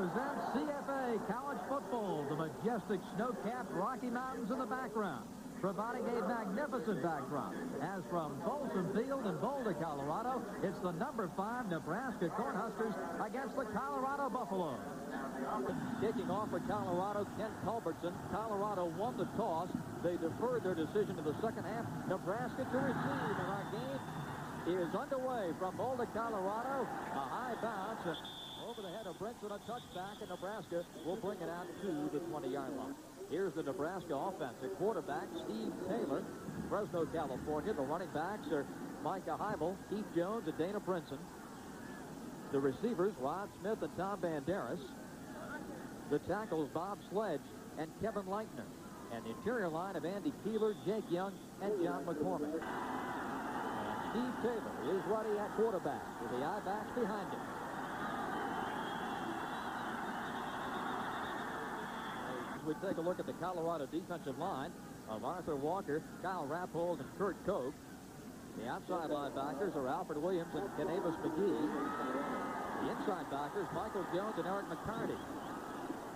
presents CFA College Football, the majestic snow-capped Rocky Mountains in the background, providing a magnificent backdrop. As from Folsom Field in Boulder, Colorado, it's the number five Nebraska Cornhuskers against the Colorado Buffaloes. Kicking off for Colorado, Ken Culbertson. Colorado won the toss. They deferred their decision to the second half. Nebraska to receive, and our game is underway from Boulder, Colorado. A high bounce over the head of Brinson, a touchback, and Nebraska will bring it out to the 20-yard line. Here's the Nebraska offense. The quarterback, Steve Taylor, Fresno, California. The running backs are Micah Heibel, Keith Jones, and Dana Brinson. The receivers, Rod Smith and Tom Banderas. The tackles, Bob Sledge and Kevin Leitner. And the interior line of Andy Keeler, Jake Young, and John McCormick. And Steve Taylor is ready at quarterback with the I-backs behind him. As we take a look at the Colorado defensive line of Arthur Walker, Kyle Rappold, and Kurt Koch. The outside linebackers are Alfred Williams and Kanavis McGhee. The inside backers, Michael Jones and Eric McCarty.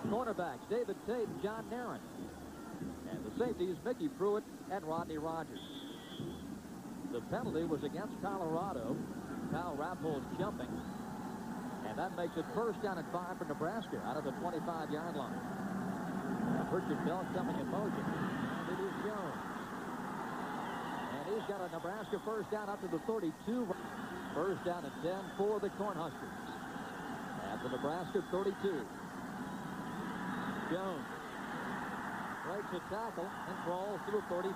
Cornerbacks, David Tate and John Narron. And the safeties, Mickey Pruitt and Rodney Rogers. The penalty was against Colorado. Kyle Rappold jumping. And that makes it first down and five for Nebraska out of the 25-yard line. Richard Bell coming in motion. And it is Jones. And he's got a Nebraska first down up to the 32. First down and 10 for the Cornhuskers. At the Nebraska 32. Jones breaks a tackle and crawls to the 35.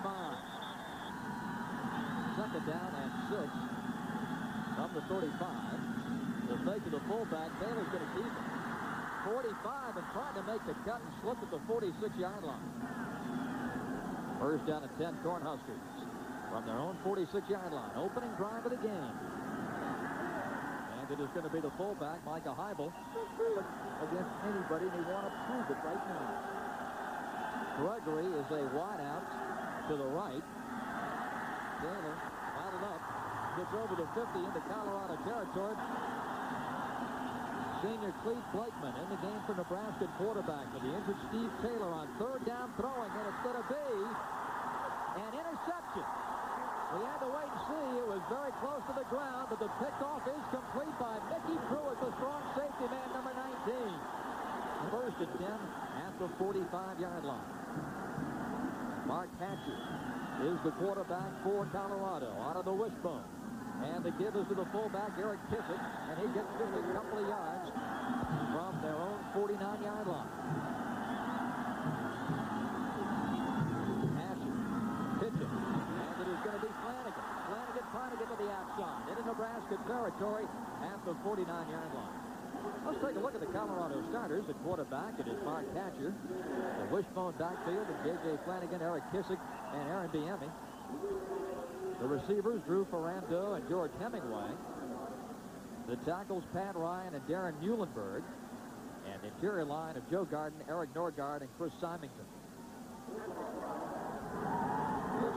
Second down and six from the 35. They'll fake to the fullback. Taylor's going to keep it. 45 and trying to make the cut and slip at the 46-yard line. First down and 10 Cornhuskers from their own 46-yard line. Opening drive of the game. And it is going to be the fullback, Micah Heibel, against anybody, and they want to prove it right now. Gregory is a wideout to the right. Taylor bottled up, gets over the 50 into Colorado territory. Senior Clete Blakeman in the game for Nebraska quarterback with the injured Steve Taylor on third down throwing, and it's going to be an interception. We had to wait and see. It was very close to the ground, but the pickoff is complete by Mickey Pruitt, the strong safety man, number 19. First and 10 at the 45-yard line. Mark Hatcher is the quarterback for Colorado out of the wishbone. And the give is to the fullback, Eric Kissick, and he gets just a couple of yards from their own 49-yard line. Hatcher pitching, and it is going to be Flanagan. Flanagan trying to get to the outside into Nebraska territory at the 49-yard line. Let's take a look at the Colorado starters. The quarterback, it is Mark Hatcher. The wishbone backfield, and J.J. Flanagan, Eric Kissick, and Aaron Biemi. The receivers, Drew Ferrando and George Hemingway. The tackles, Pat Ryan and Darren Muhlenberg. And the interior line of Joe Garden, Eric Norgard, and Chris Symington.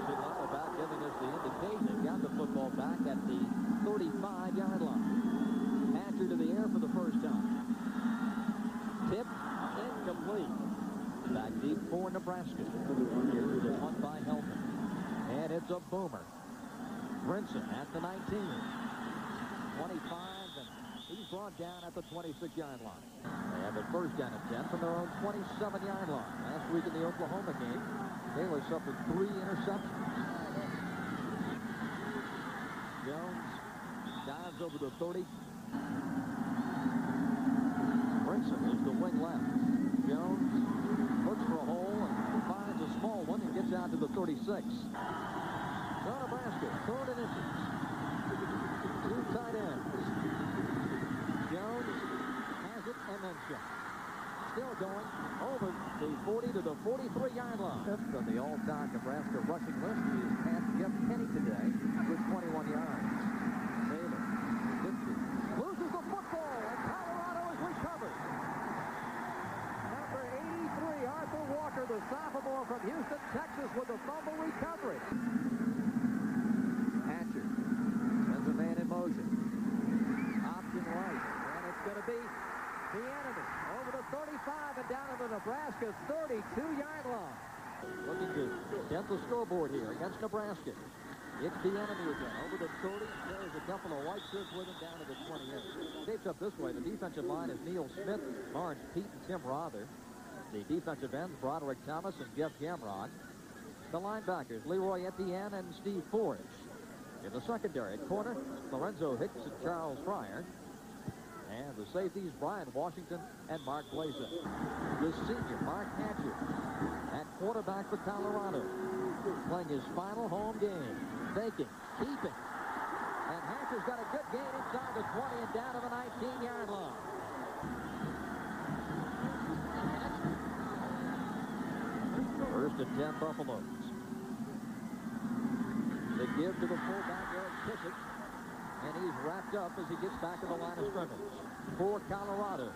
Silano back giving us the indication. Got the football back at the 35-yard line. Hatcher to the air for the first time. Tipped, incomplete. Back deep for Nebraska. Here's the punt by Helton. And it's a boomer. Brinson at the 19. 25, and he's brought down at the 26-yard line. They have it first down at 10 from their own 27-yard line. Last week in the Oklahoma game, Taylor suffered three interceptions. Jones dives over the 30. Brinson is the wing left. Jones looks for a hole and finds a small one and gets out to the 36. So Nebraska, third and inches. Two tight ends. Jones has it and then shot. Still going over the 40 to the 43-yard line. Fifth on the all-time Nebraska rushing list is Pat Jeff Kenny today with 21 yards. Taylor, 50, loses the football, and Colorado is recovered. Number 83, Arthur Walker, the sophomore from Houston, Texas, with a fumble recovery. Hatcher sends a man in motion. Option right, and it's going to be Bieniemy over the 35 and down to the Nebraska 32-yard line. Looking to get the scoreboard here against Nebraska. It's Bieniemy again over the 30. There's a couple of white shirts with him down to the 28. Shapes up this way. The defensive line is Neil Smith, Lawrence Pete, and Tim Rother. The defensive ends, Broderick Thomas and Jeff Jamrog. The linebackers, Leroy Etienne and Steve Forch. In the secondary, corner, Lorenzo Hicks and Charles Fryar. And the safeties, Brian Washington and Mark Blazek. The senior, Mark Hatcher, at quarterback for Colorado, playing his final home game. Faking, keeping. And Hatcher's got a good gain inside the 20 and down to the 19-yard line. First and 10 Buffaloes. They give to the fullback, Eric Kissick. And he's wrapped up as he gets back to the line of scrimmage. For Colorado.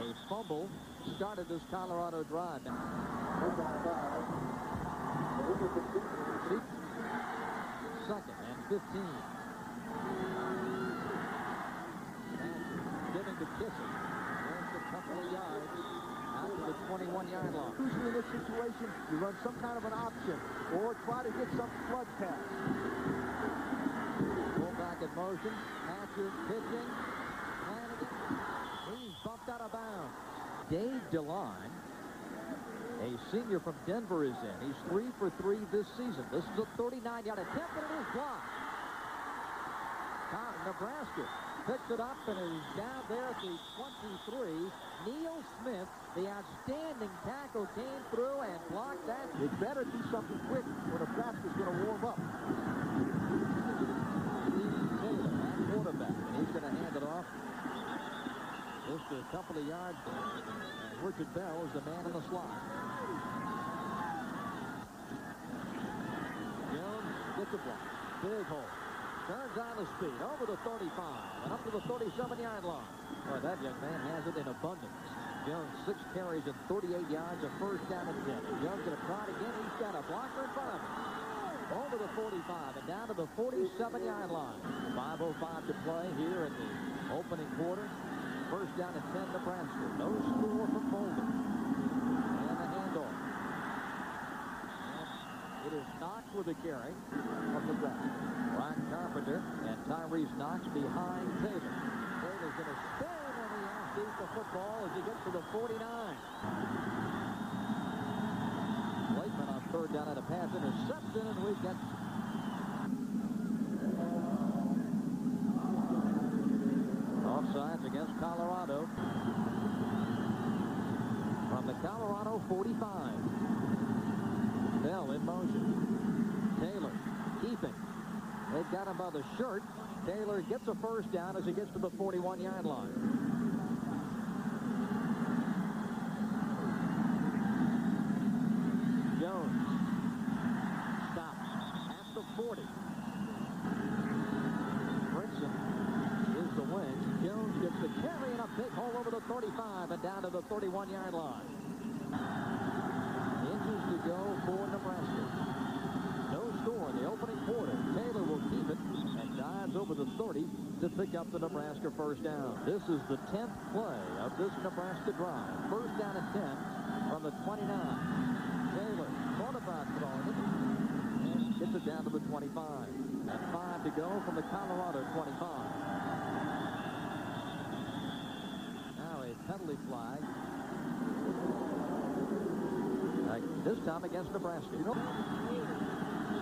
A fumble started this Colorado drive. Second and 15. And giving to Kissick. Just a couple of yards out to the 21-yard line. Usually in this situation, you run some kind of an option or try to get some flood pass. In motion. Hatcher pitching. Flanagan. He's bumped out of bounds. Dave DeLine, a senior from Denver, is in. He's three for three this season. This is a 39-yard attempt, and it is blocked. Nebraska picks it up and is down there at the 23. Neil Smith, the outstanding tackle, came through and blocked that. They better do something quick or Nebraska's going to warm up. He's going to hand it off just a couple of yards. And Richard Bell is the man in the slot. Jones gets a block. Big hole. Turns on the speed over the 35 and up to the 37-yard line. Boy, that young man has it in abundance. Jones, six carries and 38 yards, a first down and 10. Jones going to try it again. He's got a blocker in front of him. Over the 45 and down to the 47-yard line. 5.05 to play here in the opening quarter. First down and 10 Nebraska. No score from Boulder. And the handoff. And it is Knox with the carry of Nebraska. Ryan Carpenter and Tyrese Knox behind Taylor. Taylor's going to spin and he outshoots the football as he gets to the 49. Third down at a pass interception, and we've got offsides against Colorado. From the Colorado 45. Bell in motion. Taylor keeping. They've got him by the shirt. Taylor gets a first down as he gets to the 41-yard line. Jones stops at the 40. Brinson is the wing. Jones gets the carry and a big hole over the 35 and down to the 31-yard line. Inches to go for Nebraska. No score in the opening quarter. Taylor will keep it and dives over the 30 to pick up the Nebraska first down. This is the 10th play of this Nebraska drive. First down and 10 from the 29. Taylor, quarterback and gets it down to the 25. And five to go from the Colorado 25. Now a penalty flag. Uh, this time against Nebraska. You know,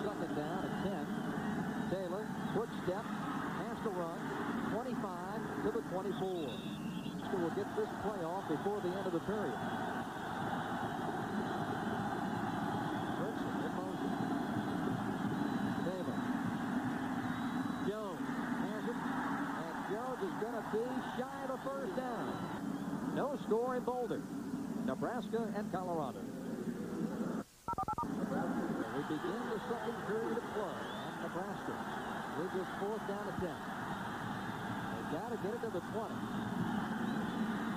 second down at 10. Taylor, quick step, has to run, 25 to the 24. So we'll get this play off before the end of the period. Brinson in Jones has it, and Jones is going to be shy of the first down. No score in Boulder. Nebraska and Colorado. We begin the second period of play, and Nebraska with this fourth down at 10. Got to get it to the 20.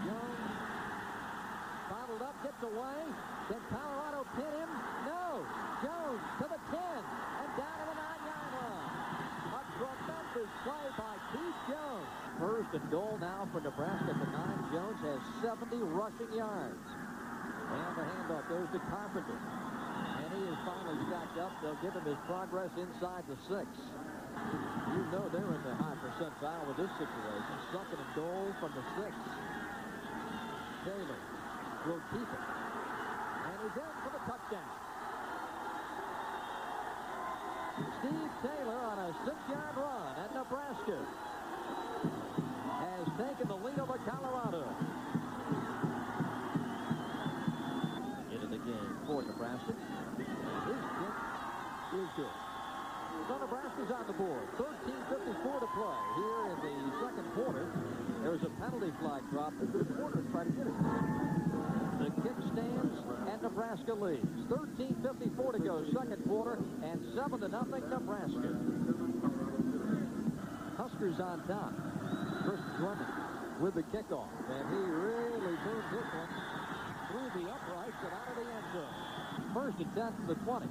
Jones bottled up, gets away. Can Colorado pin him? No. Jones to the 10 and down to the 9-yard line. A tremendous play by Keith Jones. First and goal now for Nebraska the 9 Jones has 70 rushing yards. And the handoff goes to Carpenter. And he is finally stacked up. They'll give him his progress inside the six. You know they're in the high percentile with this situation. Second and goal from the six. Taylor will keep it. And he's in for the touchdown. Steve Taylor on a six-yard run at Nebraska has taken the lead over Colorado. Into the game for Nebraska. His kick is good. So Nebraska's on the board. 13.54 to play here in the second quarter. There's a penalty flag drop. The reporters try to get it. The kick stands and Nebraska leads. 13.54 to go second quarter and 7 to nothing Nebraska. Huskers on top. Chris Drennan with the kickoff. And he really moved this one through the uprights and out of the end zone. First 10 to the 20.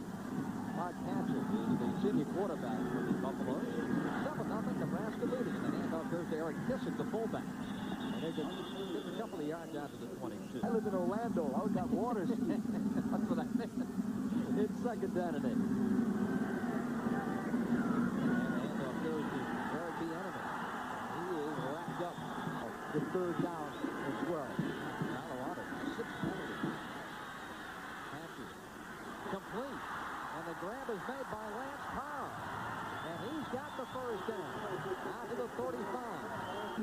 Mark Hansel is the senior quarterback for the Buffaloes. 7 nothing Nebraska leading. And the handoff goes to Eric Kissick, the fullback. And they get a couple of yards out to the 22. I live in Orlando. I was at water. That's what I think. It's second down and eight. And handoff goes to Eric Bieniemy. He is wrapped up. The third down as well. Colorado, six penalties. Passes. Complete. And the grab is made by Lance Carl. And he's got the first down. Out to the 35.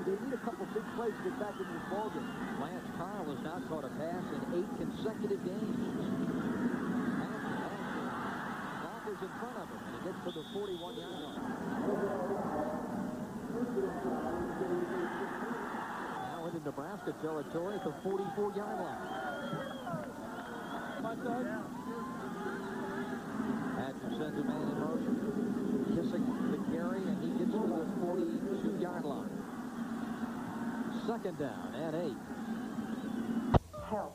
They need a couple big plays to get back into this ballgame. Lance Carl has now caught a pass in eight consecutive games. Walker's in front of him, and he gets to the 41-yard line. Now into Nebraska territory at the 44-yard line. Hatcher sends a man in motion. Kissick the carry, and he gets to the 42-yard line. Second down and eight. Health.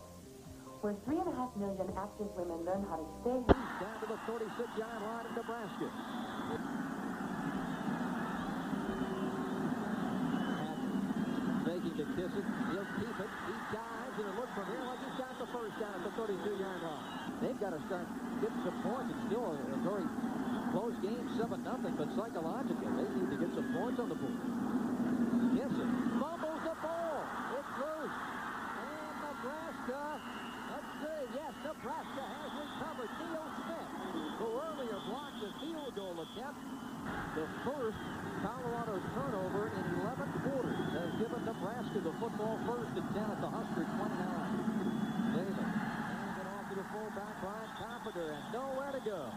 Where three and a half million active women learn how to stay He's down to the 36-yard line of Nebraska. Making to Kissick. He'll keep it. He dives, and it looks from here like he's got the first down at the 32-yard line. They've got to start getting some points. It's still a, very game, 7 nothing, but psychologically, they need to get some points on the board. Kissick fumbles the ball. It's loose. And Nebraska, let's see, yes, Nebraska has recovered. Theo Smith, who earlier blocked the field goal attempt. The first Colorado turnover in 11 quarters has given Nebraska the football first and 10 at the Husker 29. Davis hands it off to the fullback, Brian Carpenter, and nowhere to go.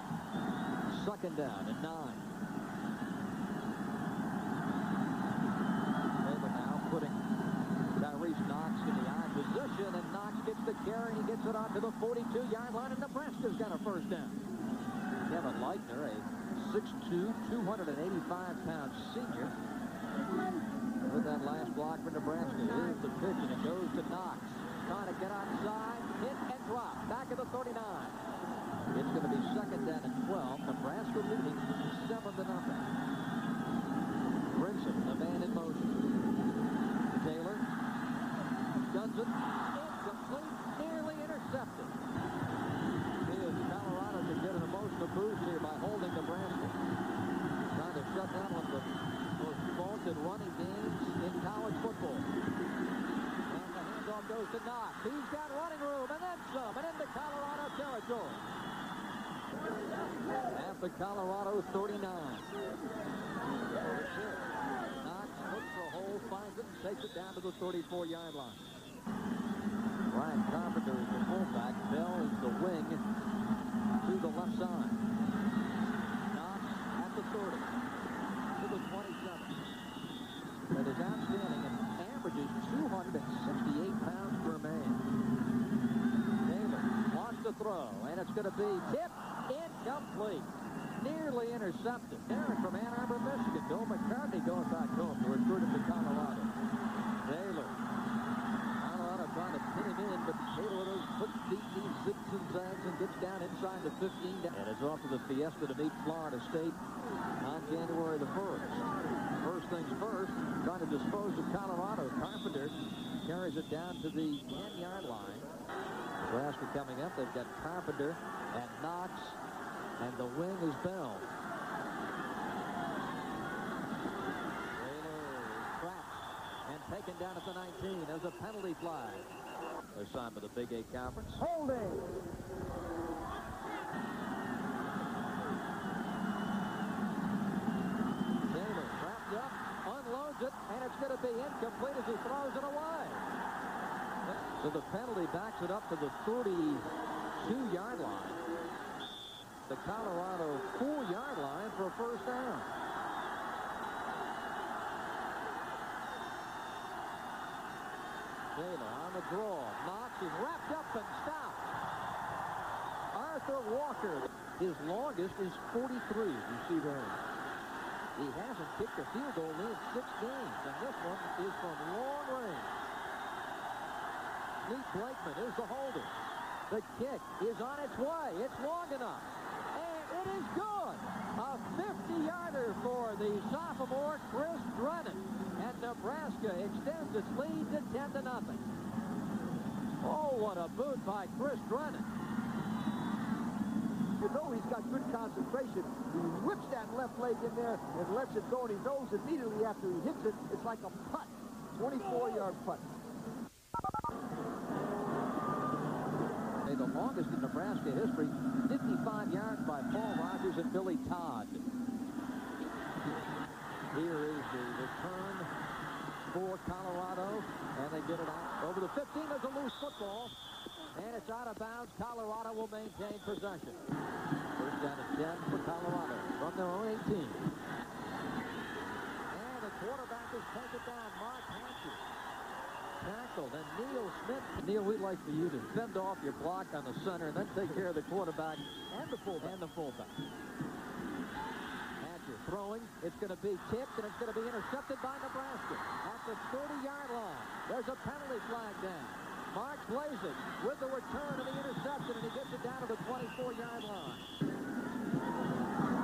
Second down and nine. Davis now putting Tyrese Knox in the eye position, and Knox gets the carry, and he gets it out to the 42-yard line, and Nebraska's got a first down. Kevin Leitner, a 6'2", 285-pound senior, with that last block for Nebraska. Here's the pitch, and it goes to Knox. Trying to get outside, hit and drop. Back at the 39. It's going to be second down and 12. Nebraska leading 7 to nothing. Brinson, the man in motion. Taylor guns it. Incomplete. Nearly intercepted. Here's Colorado to get an emotional boost here by holding Nebraska. Trying to shut down one of the most vaunted running games in college football. And the handoff goes to. He's got running room and then some and into Colorado territory. At the Colorado 39. Knox looks for a hole, finds it, and takes it down to the 34-yard line. Ryan Carpenter is the fullback. Bell is the wing to the left side. Knox at the 30 to the 27. That is outstanding and averages 268 pounds per man. Taylor wants to throw, and it's going to be tipped incomplete. Nearly intercepted. Darren from Ann Arbor, Michigan. Bill McCartney going back home to recruit him to Colorado. Taylor. Colorado trying to pin him in, but Taylor quick feet, he zigs and zags and gets down inside the 15. And is off to the Fiesta to meet Florida State on January the 1st. First things first, trying to dispose of Colorado. Carpenter carries it down to the 10-yard line. Nebraska coming up. They've got Carpenter and Knox, and the wing is Bell. Taylor trapped and taken down at the 19. There's a penalty flag. Assigned by the Big Eight Conference. Holding. Taylor wrapped up, unloads it, and it's going to be incomplete as he throws it away. So the penalty backs it up to the 32-yard line. The Colorado four-yard line for a first down. Taylor on the draw. Knox is wrapped up and stopped. Arthur Walker, his longest is 43. You see there. He hasn't kicked a field goal in six games, and this one is from long range. Lee Blakeman is the holder. The kick is on its way. It's long enough. And it is good. A 50-yarder for the sophomore Chris Drennan. And Nebraska extends its lead to 10 to nothing. Oh, what a boot by Chris Drennan. You know he's got good concentration. He whips that left leg in there and lets it go, and he knows immediately after he hits it, it's like a putt. 24-yard putt. The longest in Nebraska history, 55 yards by Paul Rogers and Billy Todd. Here is the return for Colorado, and they get it out over the 15. There's a loose football, and it's out of bounds. Colorado will maintain possession. First down and 10 for Colorado from their own 18. And the quarterback has taken down Mark Hampshire tackled. And Neil Smith. Neil, we'd like for you to fend off your block on the center and then take care of the quarterback and the fullback. And the fullback. Hatcher throwing. It's going to be tipped, and it's going to be intercepted by Nebraska at the 30-yard line. There's a penalty flag down. Mark Blazek with the return of the interception, and he gets it down to the 24-yard line.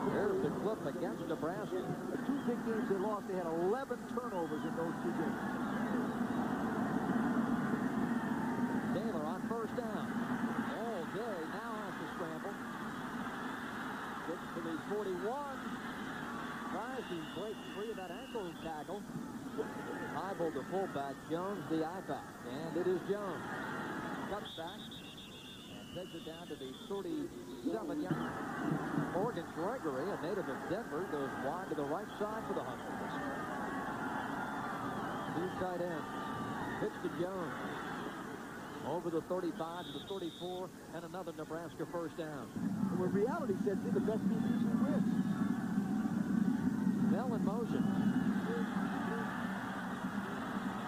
There's the clip against Nebraska. The two big games they lost, they had 11 turnovers in those two games. Taylor on first down. All day now has to scramble. Gets to the 41. Tries to break free of that ankle tackle. Heibel the fullback, Jones the I-back. And it is Jones. Cuts back and takes it down to the 37-yard. Morgan Gregory, a native of Denver, goes wide to the right side for the Huskers. Two tight ends. Pitch to Jones over the 35 to the 34, and another Nebraska first down. When reality sets in, the best wins. Bell in motion.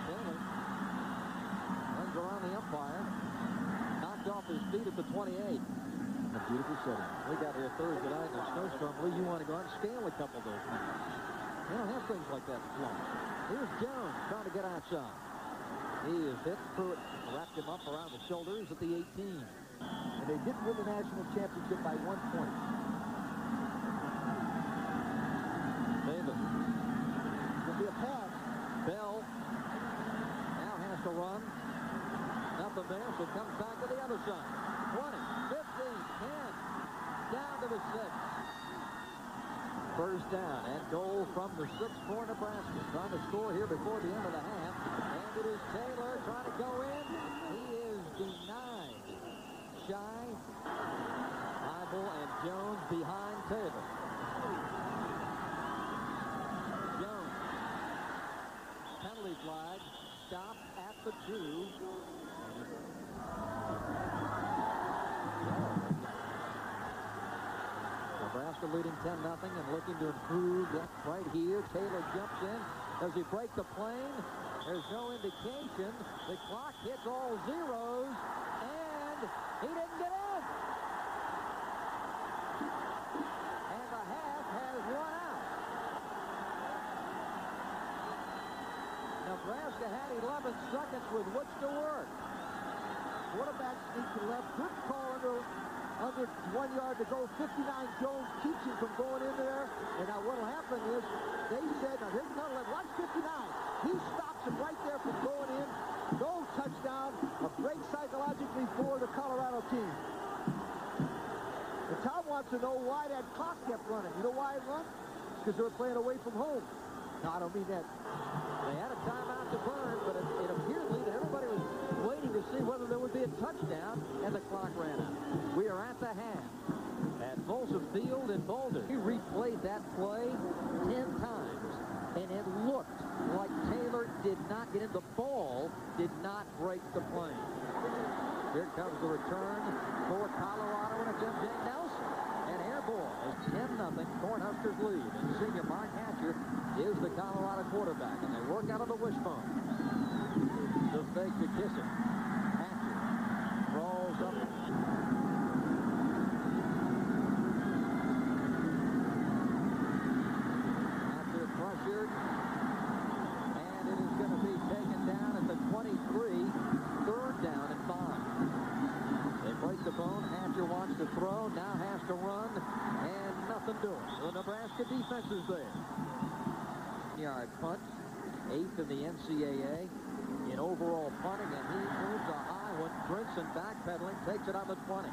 Taylor runs around the umpire. Knocked off his feet at the 28. A beautiful setting. We got here Thursday night in a snowstorm. Lee, you want to go out and scale a couple of those things. They don't have things like that in Florida. Here's Jones trying to get outside. He is hit. Pruitt wrapped him up around the shoulders at the 18. And they did win the national championship by one point. Davis. It'll be a pass. Bell now has to run. Nothing there, so comes back to the other side. 20, 15, 10, down to the 6. First down and goal from the 6 for Nebraska. Trying to score here before the end of the half. And it is Taylor trying to go in. He is denied. Shy, Heibel, and Jones behind Taylor. Jones penalty flag. Stop at the two. Nebraska leading 10 nothing and looking to improve right here. Taylor jumps in. Does he break the plane? There's no indication. The clock hits all zeros, and he didn't get in. And the half has run out. Nebraska had 11 seconds with which to work. Quarterback to left. Good call under, under one yard to go. 59 Jones keeps him from going in there. And now what'll happen is they said, now here's another one. Watch 59. He stops him right there from going in. No touchdown. A break psychologically for the Colorado team. And Tom wants to know why that clock kept running. You know why it run? Because they were playing away from home. No, I don't mean that. They had a timeout to burn, but see whether there would be a touchdown, and the clock ran out. We are at the half at Folsom Field in Boulder. He replayed that play 10 times, and it looked like Taylor did not get in. The ball did not break the plane. Here comes the return for Colorado, and it's M.J. Nelson. And airball is 10-0 Cornhuskers lead. And senior Mark Hatcher is the Colorado quarterback, and they work out of the wishbone. The fake to Kissick. Hatcher rolls up. Hatcher pressured. And it is going to be taken down at the 23. Third down and five. They break the bone. Hatcher wants to throw. Now has to run. And nothing doing. The Nebraska defense is there. Yard punt. In the NCAA in overall punting. And he moves a high one. Brinson backpedaling. Takes it on the 20.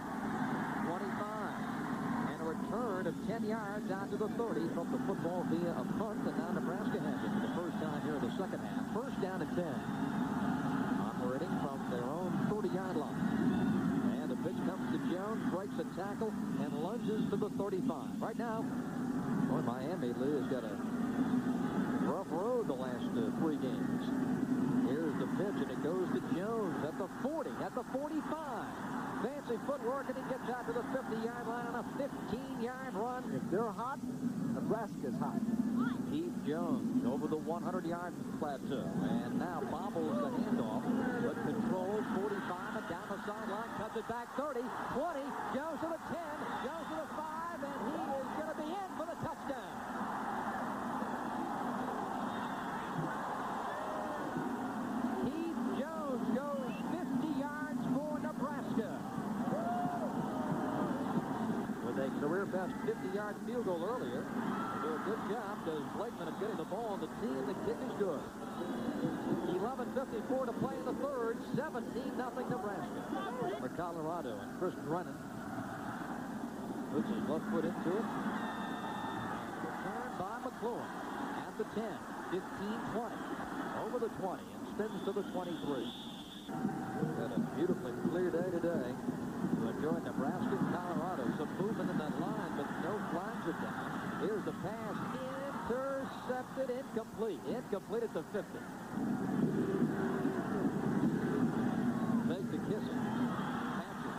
25. And a return of 10 yards out to the 30 from the football via a punt. And now Nebraska has it for the first time here in the second half. First down at 10. Operating from their own 30-yard line. And the pitch comes to Jones, breaks a tackle, and lunges to the 35. Right now, boy, Miami, Lou, has got a the last uh, three games. Here's the pitch, and it goes to Jones at the 40, at the 45. Fancy footwork, and he gets out to the 50-yard line on a 15-yard run. If they're hot, Nebraska's hot. Keith Jones over the 100-yard plateau. And now bobbles the handoff, but controls 45 and down the sideline, cuts it back 30, 20, Jones to the 10, Jones to the 5, and he is going to be in for the touchdown. Keith Jones goes 50 yards for Nebraska. With a career best 50-yard field goal earlier. They do a does Blakeman of getting the ball on the tee, and the kick is good. 11.54 to play in the third. 17 nothing Nebraska. For Colorado and Chris Drennan puts his left foot into it. Return by McLaurin at the 10, 15, 20. Over the 20 and spins to the 23. Had a beautifully clear day today to enjoy Nebraska and Colorado. Some movement in that line, but no flags are down. Here's the pass. Intercepted. Incomplete. Incomplete at the 50. Fake Kissick. Hatcher.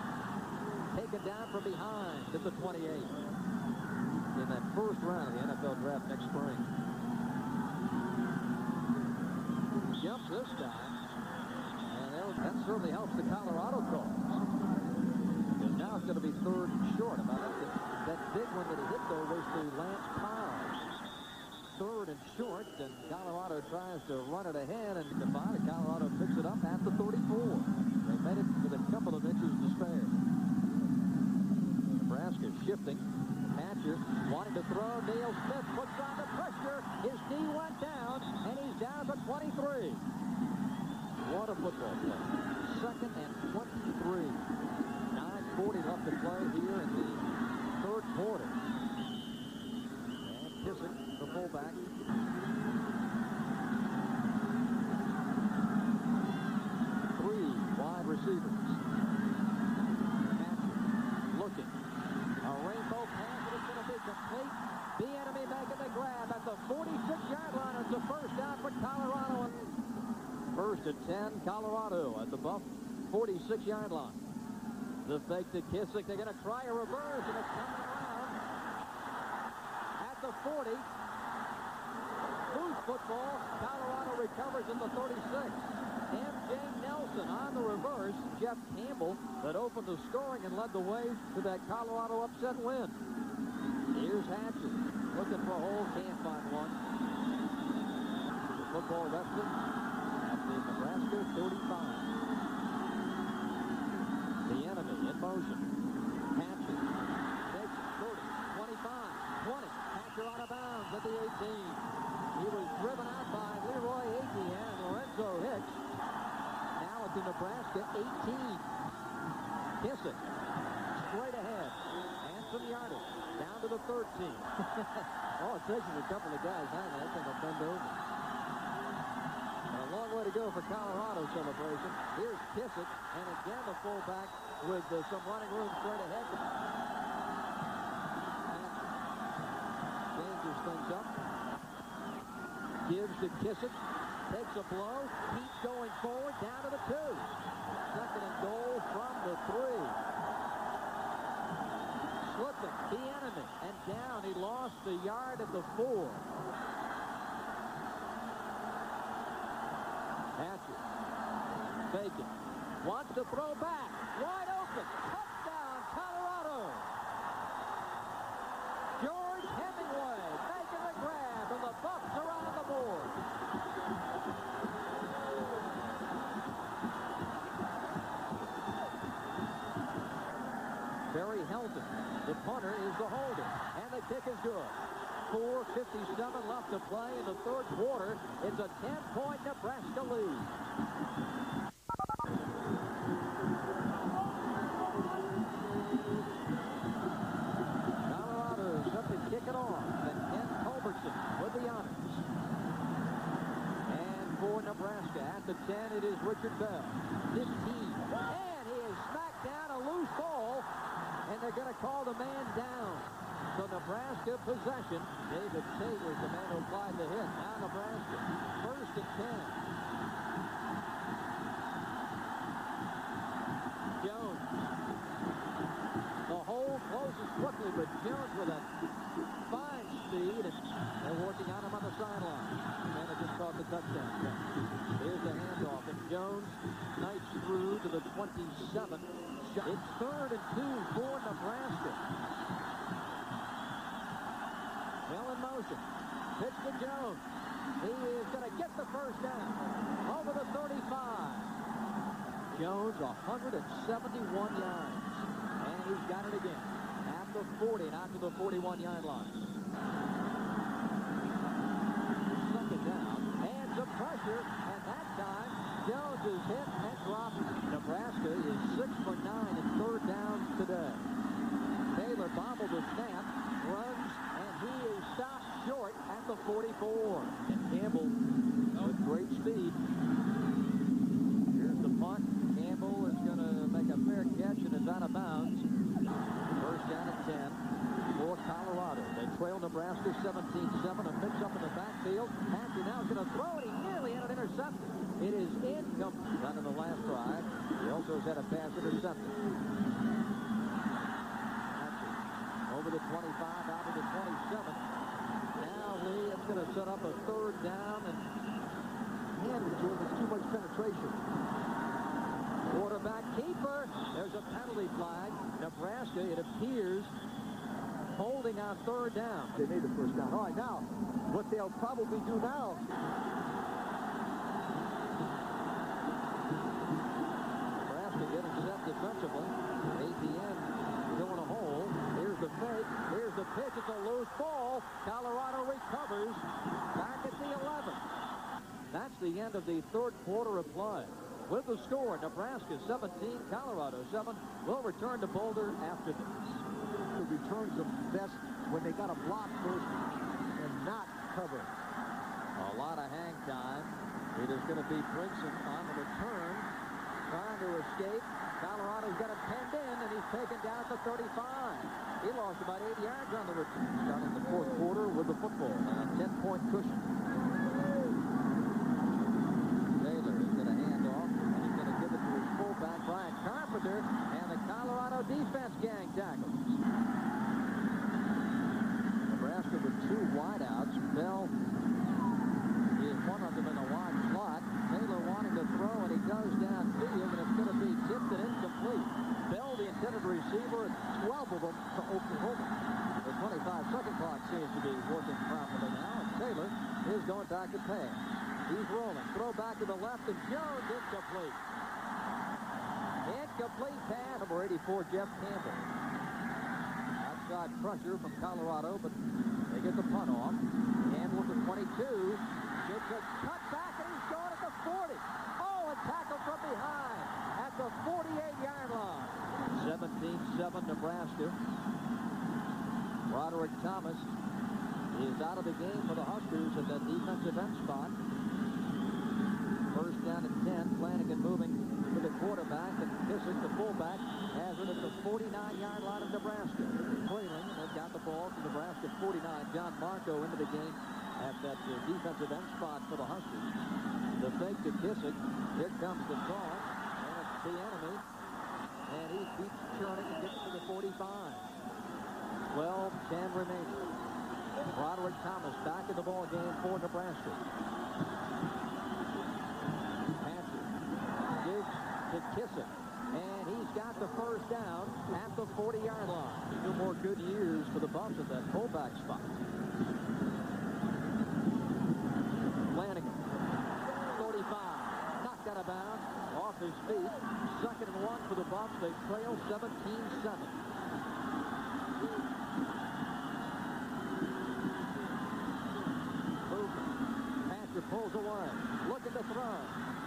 Taken down from behind at the 28. In that first round of the NFL draft next spring. Jumps this time. And that'll- certainly helps the Colorado cause. Because now it's going to be third and short. About that, that big one that he hit, though, was to Lance Powers. Third and short, and Colorado tries to run it ahead, and Devon, Colorado picks it up at the 34. They made it with a couple of inches to spare. Nebraska shifting. Hatcher wanting to throw. Neil Smith puts on the pressure. His knee went down, and he's down to 23. What a football play. Second and 23. 9.40 left to play here in the third quarter. And Kissick, the fullback. Three wide receivers. Hatcher looking. A rainbow pass, and it's going to be complete. Bieniemy making the grab at the 46-yard line. It's a first down for Colorado. First and 10, Colorado at the Buff 46-yard line. The fake to Kissick. They're going to try a reverse, and it's coming around at the 40. Loose football. Colorado recovers in the 36. M.J. Nelson on the reverse. Jeff Campbell that opened the scoring and led the way to that Colorado upset win. Here's Hatcher looking for a hole. Can't find one. The football at the Nebraska 35. Bieniemy in motion. Hatcher. Takes 30, 25, 20. Hatcher out of bounds at the 18. He was driven out by Leroy Aiken and Lorenzo Hicks. Now it's the Nebraska 18. Kissick. Straight ahead. And the yardage. Down to the 13. oh, it's a couple of guys I think I'm bend over. Go for Colorado celebration. Here's Kissick, and again the fullback with uh, some running room straight ahead. Changes things up. Gives to Kissick. Takes a blow. Keeps going forward. Down to the two. Second and goal from the three. Slipping. The enemy. And down. He lost the yard at the four. Hatcher. Faking. Wants to throw back. Wide open. Touchdown, Colorado. George Hemingway making the grab, and the Bucks are on the board. Barry Helton, the punter, is the holder, and the kick is good. 4.57 left to play in the third quarter. It's a 10-point Nebraska lead. Colorado set to kick it off, and Ken Culbertson with the honors. And for Nebraska at the 10, it is Richard Bell. 15. And he is smacked down a loose ball, and they're going to call the man down. So Nebraska possession. David Taylor's the man who applied the hit. Now Nebraska. First and 10. Jones. The hole closes quickly, but Jones with a fine speed, and they're working on him on the sideline. And it just caught the touchdown. Here's the handoff, and Jones knights through to the 27. It's third and two for Nebraska. Bell in motion. Pitch to Jones. He is going to get the first down. Over the 35. Jones, 171 yards. And he's got it again. At the 40, not to the 41-yard line. Second down. And some pressure. And that time, Jones is hit and dropped. Nebraska is 6 for 9 in third downs today. Taylor bobbled the snap, runs, and he is stopped short at the 44. And Campbell with great speed. Here's the punt. Campbell is going to make a fair catch and is out of bounds. First down at 10 for Colorado. They trail Nebraska 17-7. A pitch up in the backfield. Hatcher now is going to throw it. He nearly had it intercepted. It is incomplete. Not in the last drive. He also has had a pass intercepted. Hatcher over the 25, out to the 27. Now Lee, it's going to set up a third down and Man, Jim, it's too much penetration. Quarterback keeper. There's a penalty flag. Nebraska, it appears, holding on third down. They made the first down. All right, now, what they'll probably do now Nebraska getting set defensively. ATN still in a hole. Here's the fake. Here's the pitch. It's a loose ball. Colorado recovers. Back at the 11. That's the end of the third quarter of play. With the score, Nebraska 17, Colorado 7. We'll return to Boulder after this. the returns them best when they got a block first and not cover. A lot of hang time. It is going to be Brinson on the return, trying to escape. Colorado's got him penned in, and he's taken down at the 35. He lost about 80 yards on the return. Starting the fourth quarter with the football and a 10-point cushion. Taylor is going to hand off, and he's going to give it to his fullback, Brian Carpenter, and the Colorado defense gang tackles. He's going back to pay. He's rolling. Throw back to the left, and Jones incomplete. Incomplete pass. Number 84, Jeff Campbell. Outside crusher from Colorado, but they get the punt off. Campbell to 22. Gets a cut back, and he's gone at the 40. Oh, a tackle from behind at the 48-yard line. 17-7 Nebraska. Broderick Thomas is out of the game for the Huskers at that defensive end spot. First down and 10. Flanagan moving to the quarterback, and Kissick, the fullback, has it at the 49-yard line of Nebraska. Trailing, they've got the ball from Nebraska 49. John Marco into the game at that uh, defensive end spot for the Huskers. The fake to Kissick. Here comes the toss, and it's Bieniemy. And he keeps churning and gets to the 45. 12-10 remaining. Broderick Thomas back in the ball game for Nebraska. Patrick gives to Kissick. And he's got the first down at the 40-yard line. Two more good years for the Buffs at that fullback spot. Flanagan, 45, knocked out of bounds, off his feet. Second and one for the Buffs. They trail 17-7. pulls away, looking to throw.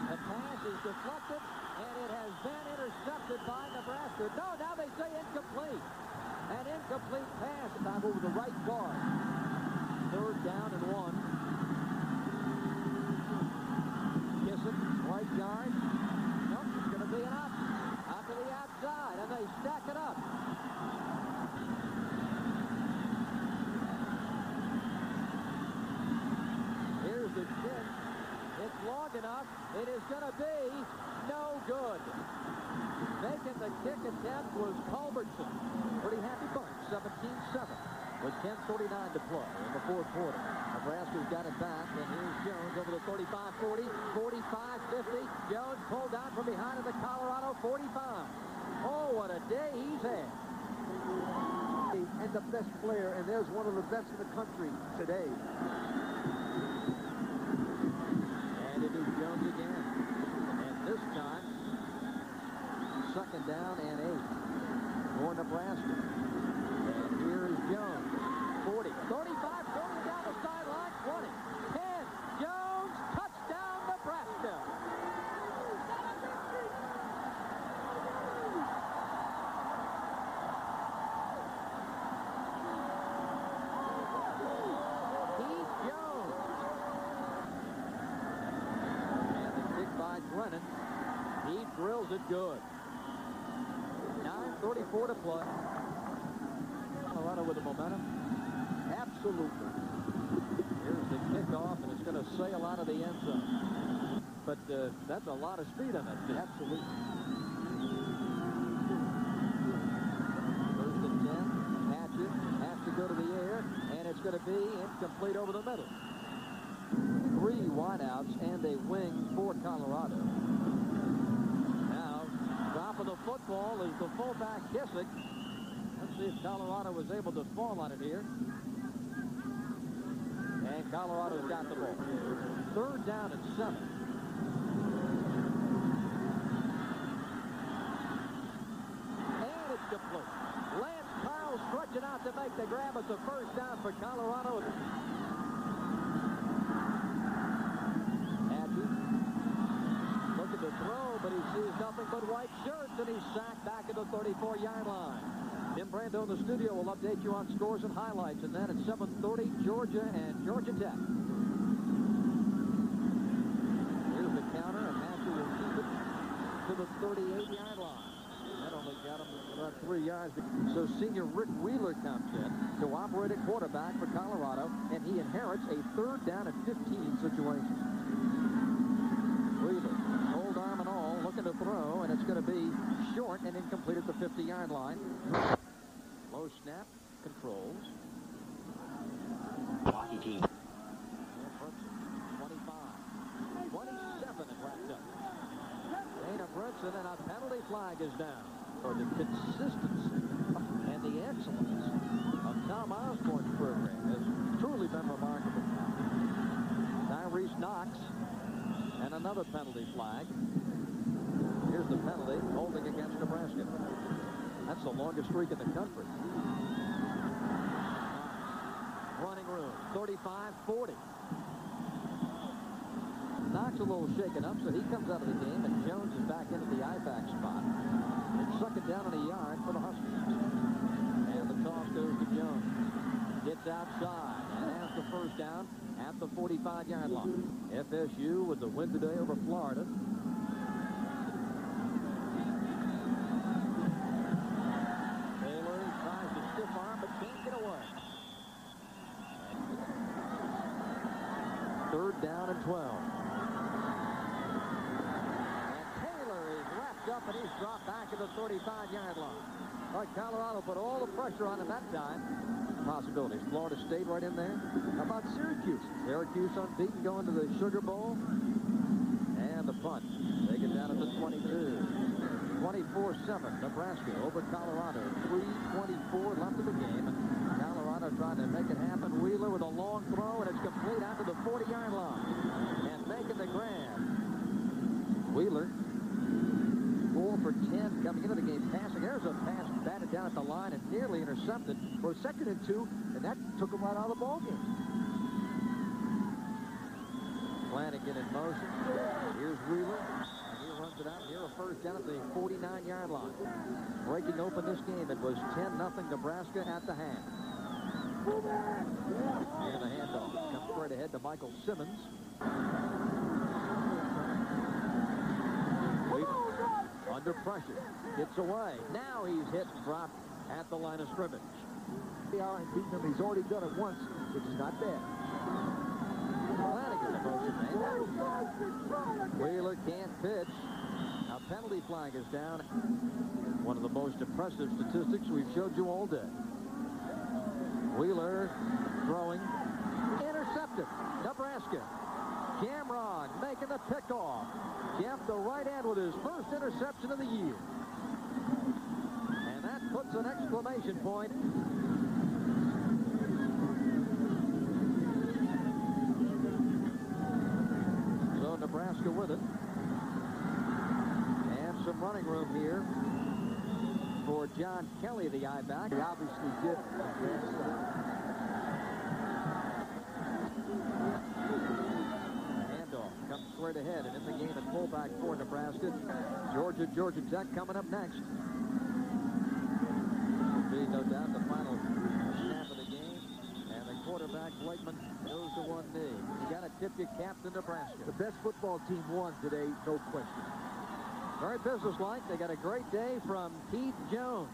The pass is deflected, and it has been intercepted by Nebraska. No, now they say incomplete. An incomplete pass back over the right guard. Third down and one. 49 to play in the fourth quarter. Nebraska's got it back, and here's Jones over the 35-40, 45-50. Jones pulled out from behind of the Colorado 45. Oh, what a day he's had. And the best player, and there's one of the best in the country today. Drills it good. 9.34 to play. Colorado with the momentum. Absolutely. Here's the kickoff, and it's going to sail out of the end zone. But uh, that's a lot of speed on it. Absolutely. First and 10. Hatcher has to go to the air, and it's going to be incomplete over the middle. Three wideouts and a wing for Colorado. Now, dropping the football is the fullback Kissick. Let's see if Colorado was able to fall on it here. And Colorado's got the ball. Third down and seven. And it's complete. Lance Powell stretching out to make the grab at the first down for Colorado. Hadji looking to throw, but he sees nothing but white shirts, and he's sacked back at the 34-yard line. Tim Brando in the studio will update you on scores and highlights, and then at 7.30, Georgia and Georgia Tech. Here's the counter, and Hatcher will keep it to the 38-yard line. That only got him about three yards. So senior Rick Wheeler comes in to operate at quarterback for Colorado, and he inherits a third down and 15 situation. Wheeler, and all, looking to throw, and it's going to be short and incomplete at the 50-yard line. Low snap, controls. Hockey team. 25. 27 and wrapped up. Dana Brinson and a penalty flag is down. For the consistency and the excellence of Tom Osborne's program has truly been remarkable. Tyrese Knox and another penalty flag. Here's the penalty holding against Nebraska. That's the longest streak in the country. Running room, 35-40. Knox a little shaken up, so he comes out of the game, and Jones is back into the I-back spot. And suck it down in a yard for the Huskies. And the toss goes to Jones. Gets outside and has the first down at the 45-yard line. FSU with the win today over Florida. 12. And Taylor is wrapped up and he's dropped back at the 35-yard line. But Colorado put all the pressure on him that time. Possibilities. Florida State right in there. How about Syracuse? Syracuse unbeaten going to the Sugar Bowl. And the punt. Take it down at the 22. 24-7, Nebraska over Colorado. 3.24 left of the game. Colorado trying to make it happen. Wheeler with a long throw, and it's complete out to the 40-yard line. And making the grab. Wheeler, 4 for 10 coming into the game passing. There's a pass batted down at the line and nearly intercepted for a second and two, and that took him right out of the ballgame. Flanagan in motion. Here's Wheeler. And he runs it out near a first down at the 49-yard line. Breaking open this game, it was 10-0 Nebraska at the half. And the handoff comes straight ahead to Michael Simmons. Under pressure. Gets away. Now he's hit and dropped at the line of scrimmage. They are beating him. He's already done it once, which is not bad. Wheeler can't pitch. A penalty flag is down. One of the most impressive statistics we've showed you all day. Wheeler throwing. Intercepted. Nebraska. Camron making the pickoff. Jeff the right hand with his first interception of the year. And that puts an exclamation point So Nebraska with it. And some running room here for John Kelly, the eye back. He obviously did. Handoff comes straight ahead and in the game at fullback for Nebraska. Georgia, Georgia Tech coming up next. Will be no doubt the final snap of the game. And the quarterback, Blakeman, goes to one knee. You got to tip your cap to Nebraska. The best football team won today, no question. Very businesslike. They got a great day from Keith Jones.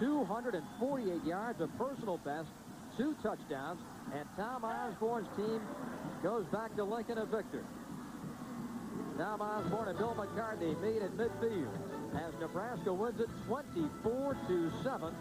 248 yards, a personal best, two touchdowns, and Tom Osborne's team goes back to Lincoln a victor. Tom Osborne and Bill McCartney meet at midfield as Nebraska wins it 24 to 7